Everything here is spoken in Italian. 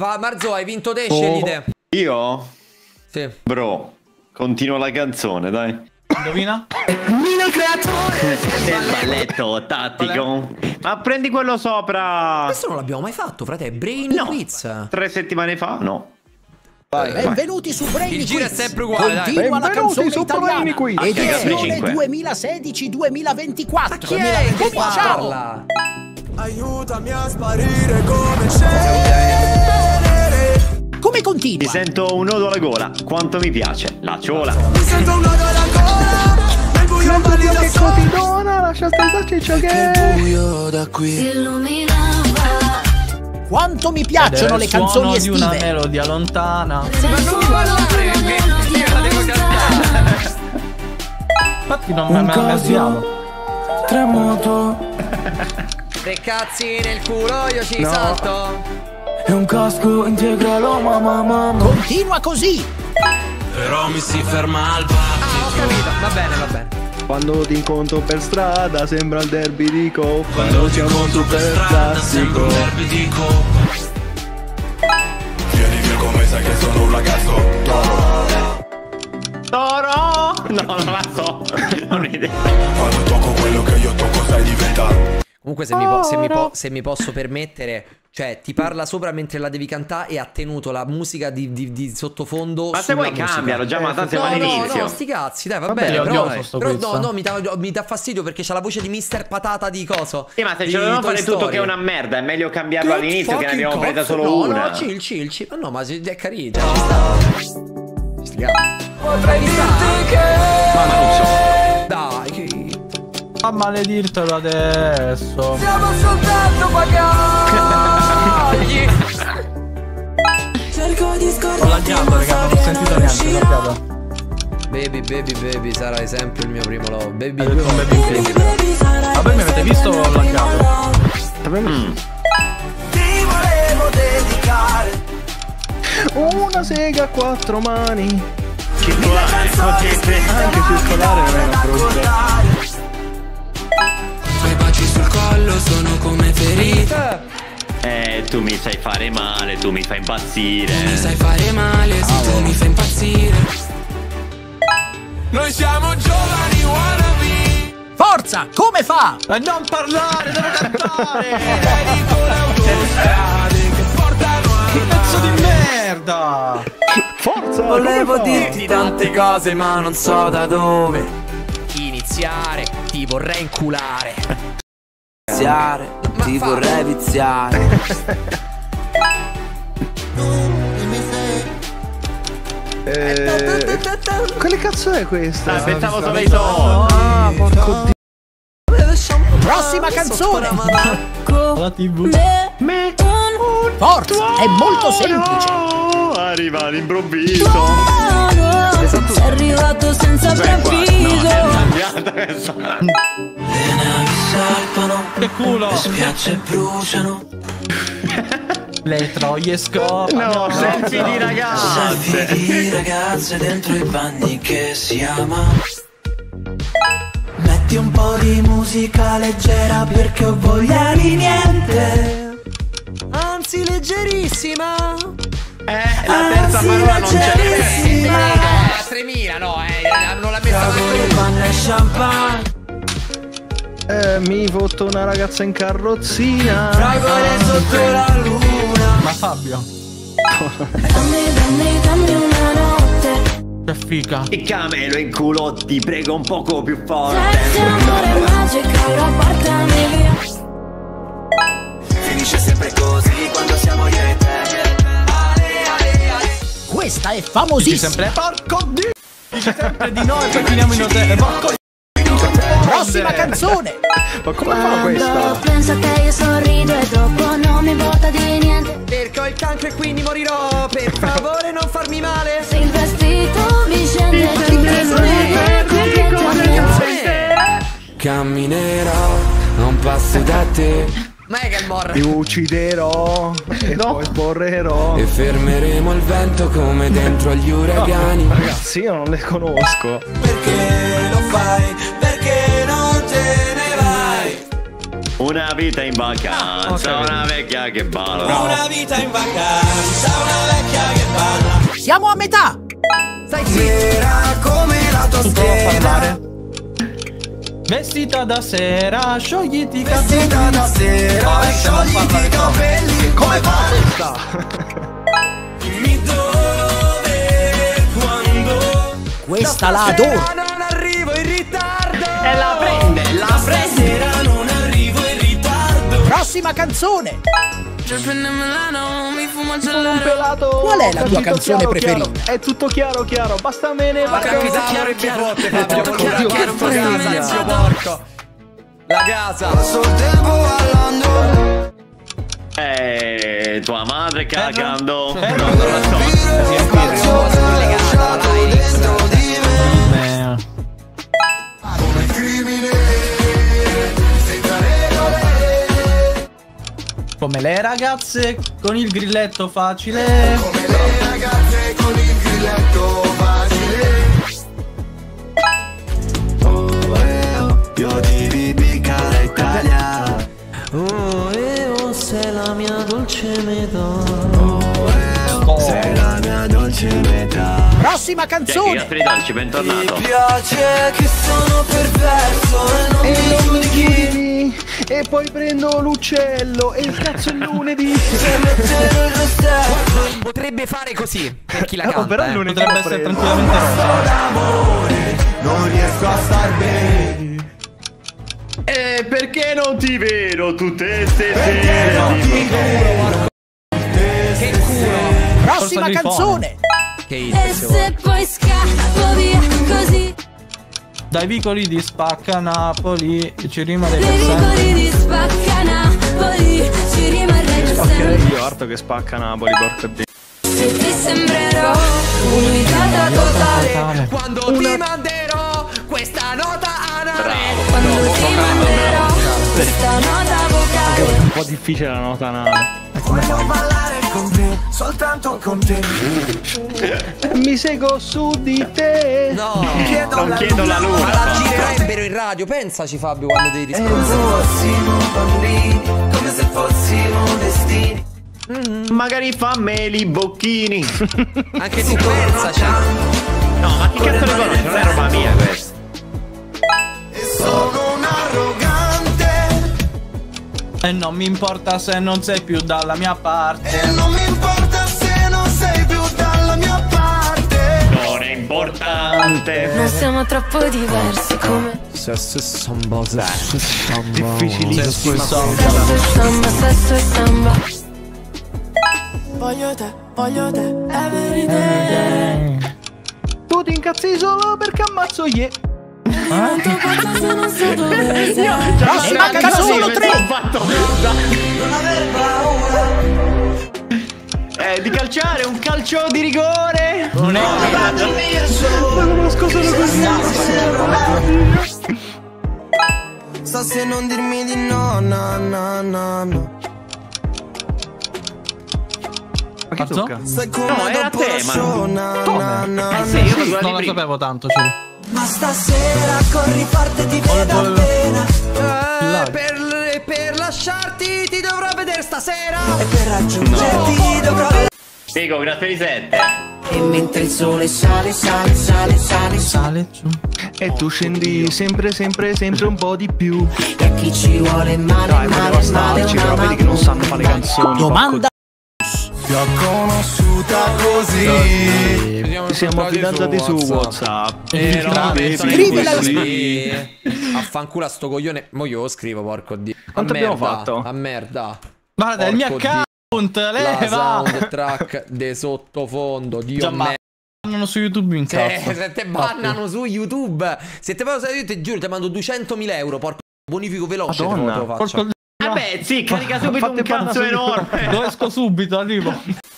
Va, Marzo, hai vinto te, scegliete. Oh, io? Sì. Bro, continua la canzone, dai. Indovina? Mino creatore Del balletto tattico. Ma prendi quello sopra. Questo non l'abbiamo mai fatto, frate. Brain No. Quiz. Tre settimane fa? No. Vai, vai. Benvenuti su Brainy Il giro è Quiz. sempre uguale, dai. Continua la Benvenuti canzone su italiana. Brainy Quiz. Edizione Cinque. 2016-2024. Chi è che Cominciamo. parla? Aiutami a sparire come cenere Come Mi continua? sento un nodo alla gola. Quanto mi piace. La ciola. Mi sento un nodo alla gola Nel buio Sento balli da che sola cotidona Lascia stare ciccio che buio da qui illuminava Quanto mi Ed piacciono è le il suono canzoni di una estive. melodia lontana. ma non parlare la devo cantare. Infatti non me la sbagliavo. Tremoto Dei cazzi nel culo, io ci No. salto. E un casco integralo mamma mamma Continua così. Però mi si ferma al bar Ah, ho capito. Va bene, va bene. Quando ti incontro per strada Sembra il derby di Coppa Quando ti incontro per strada sembra un derby di coppa Vieni via come sai che sono un ragazzo Toro! No, non la so. Non ho idea. Quando tocco quello che io tocco sai diventa Comunque, se mi, po- se mi po- se mi posso permettere, cioè, ti parla sopra mentre la devi cantare e ha tenuto la musica di, di- di sottofondo. Ma se vuoi musica. cambialo, già ma tanto siamo No, no, all'inizio. no, sti cazzi, dai, va Vabbè, bene. Però, però no, no, mi dà, mi dà fastidio perché c'ha la voce di Mister Patata di coso. Sì, ma se dobbiamo Toy fare tutto che è una merda, è meglio cambiarlo Good all'inizio che ne abbiamo presa cock. solo no, una. No, chill, chill, chill. Ma no, ma è carina. Ci sta. Sti cazzi. Potrei Ma ma non so. A maledirtelo adesso. Siamo soltanto pagati Cerco di Ho laggiato, raga, non ho sentito niente, sappiate. Baby, baby, baby, sarai sempre il mio primo love. Baby, detto un baby, baby. Vabbè, mi avete visto o ho laggiato? Mm. Ti volevo dedicare Una sega a quattro mani Circolare, Anche circolare non è una brutta come ferite Eh, tu mi sai fare male, tu mi fai impazzire. Mi sai fare male se tu mi fai impazzire Noi siamo giovani wannabe Forza, come fa? E non parlare, devo cantare! Che portano a Che pezzo di merda! Forza Volevo come fa? dirti tante cose ma non so da dove Iniziare, ti vorrei inculare. Viziare, ti vorrei viziare Eh, Quale cazzo è questa? Ah, pensavo solo soldi. Ah, porco dio Prossima canzone. La TV. Forza, è molto semplice. Arriva all'improvviso. Sei arrivato senza preavviso. Salpano, Che culo! spiagge bruciano Le troie scopano. No, selfie di Selfie ragazze. di ragazze dentro i bagni che si ama Metti un po' di musica leggera perché ho voglia di niente Anzi, leggerissima. Eh, la terza Anzi, parola non c'è. leggerissima. La 3000, no, eh, non messa Cavoli, mai panna e champagne Eh, mi foto una ragazza in carrozzina Fragole sotto la luna Ma Fabio, Dammi, dammi, dammi una notte che fica. Il camelo in culo, ti prego un poco più forte. Sexy amore magica, ora portami via Finisce sempre così quando siamo io e te Ale, ale, ale Questa è Dici famosissima. sempre, porco dio! Dici sempre di no e poi finiamo in hotel. Porco Prossima canzone. Ma come fa questa? penso che io sorrido e dopo non mi importa di niente Perché ho il cancro e quindi morirò. Per favore, non farmi male. Se il vestito mi scende sveglio completamente Camminerò, non passo da te Ma è che mor. Ti ucciderò e poi sborrerò E fermeremo il vento come dentro agli uragani Ragazzi io non le conosco Perché lo fai? Una vita in vacanza, ok. una vecchia che balla. vita in vacanza, una vecchia che balla. Siamo a metà. Stai zitto. Era come la tua Provo a scheda. parlare. Vestita da sera, sciogliti i capelli. Vestita da sera e sciogliti i capelli. Come fa? Dimmi dove, quando. Questa la adoro. non arrivo in ritardo. E la prende, la prende. Prossima canzone. Un pelato. Qual è la tua canzone chiaro, preferita? chiaro. È tutto chiaro, chiaro. Basta me ne Ma vado. capitano e bifotte Fabio con Oddio, la che casa, zio porco. La casa. Sul tempo ballando. Eh, tua madre cagando. Eh, Non lo so. Scollegata, l'Iris. Eh, Come le ragazze con il grilletto facile. Io di Bibicara Italia. Oh, e oh, sei la mia dolce metà. Sei la mia dolce metà. Prossima canzone. Gasperi Dolci, bentornato. Mi piace che sono perverso e non mi giudichi. E poi prendo l'uccello e il cazzo è lunedì. Potrebbe fare così per chi la Oh, canta. però eh. lunedì Potrebbe essere tranquillamente rosa. d'amore non riesco a star bene. E perché non ti vedo tutte ste Perché sere? non ti vedo. Prossima canzone. Che E se poi scappo via così Dai vicoli di Spacca Napoli ci rimane sempre. vicoli di spacca Napoli Ci rimarrei per sempre Io Arto che spacca Napoli, porco dio. Se ti sembrerò un'unicata totale. Quando ti manderò questa nota anale. Quando ti manderò questa nota vocale È un po' difficile la nota nave. Voglio ballare con te, soltanto con te. Mi seguo su di te. No. Chiedo Non la chiedo la Ma luna. la girerebbero in radio. Pensaci Fabio quando devi rispondere. fossimo bambini, come se fossimo destini. Magari fammeli bocchini. Anche tu pensaci. No, ma chi cazzo le conosce? Non è roba mia questa. E sono E non mi importa se non sei più dalla mia parte. E non mi importa se non sei più dalla mia parte. Non è importante. Non siamo troppo diversi come Difficilissimo. Sesso e samba, sesso e samba Voglio te, voglio te, every day. Tu ti incazzi solo perché ammazzo ye. Pazza se non so dove sei Ne manca solo tre. Non aver paura. Eh, di calciare un calcio di rigore. No, Abbracciami via solo. Ma come lo scusano così? So se non dirmi di no, no, no, no, no. Ma che tocca? No, era dopo te, lo ma non- no, Come? no, no, Eh no. sì, io lo non la prima. sapevo tanto, Ciro. Ma stasera corri forte ti vedo appena Eh, per, per lasciarti ti dovrò vedere stasera. E per raggiungerti dovrò Figo, grazie di 7. E mentre il sole sale, sale, sale, sale, sale giù. E tu scendi sempre, sempre, sempre un po' di più. E a chi ci vuole male, Dai, ma male, devastarci, male però una vedi che non sanno fare canzoni. Domanda. Ti ho conosciuta così Ci siamo fidanzati su WhatsApp. Eh, no, Scrivi, Scrivila. Affanculo a sto coglione. Mo io lo scrivo, porco dio. A Quanto abbiamo merda, fatto? A merda. Guarda, il mio account, La leva. soundtrack de sottofondo. Dio Già, ma me. Bannano su YouTube in Eh, cazzo. se te bannano su YouTube. Se te poi io ti giuro, ti mando 200.000 euro. Porco bonifico veloce. Madonna. Porco Vabbè, sì, carica subito un cazzo enorme. Lo esco subito, arrivo.